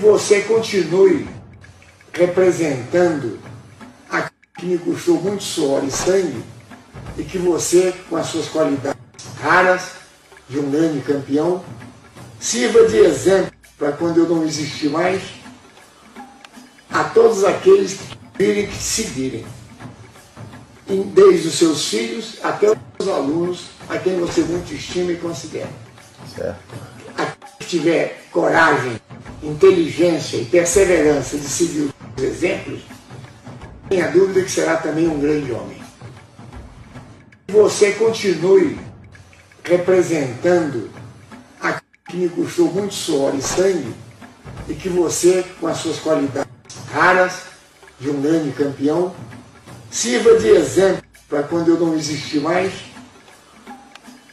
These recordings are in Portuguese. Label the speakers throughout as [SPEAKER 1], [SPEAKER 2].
[SPEAKER 1] você continue representando aquilo que me custou muito suor e sangue e que você, com as suas qualidades raras de um grande campeão, sirva de exemplo para quando eu não existir mais, a todos aqueles que virem que seguirem, desde os seus filhos até os alunos a quem você muito estima e considera.
[SPEAKER 2] Certo.
[SPEAKER 1] A quem tiver coragem, inteligência e perseverança de seguir os exemplos, tenha dúvida que será também um grande homem. Que você continue representando aquilo que me custou muito suor e sangue e que você, com as suas qualidades raras de um grande campeão, sirva de exemplo para quando eu não existir mais,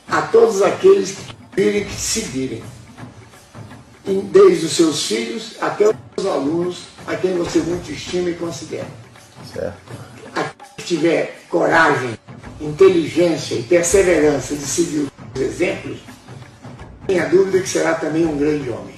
[SPEAKER 1] a todos aqueles que virem que seguirem, desde os seus filhos até os alunos a quem você muito estima e considera.
[SPEAKER 2] Certo.
[SPEAKER 1] A quem tiver coragem, inteligência e perseverança de seguir os exemplos, tenha dúvida que será também um grande homem.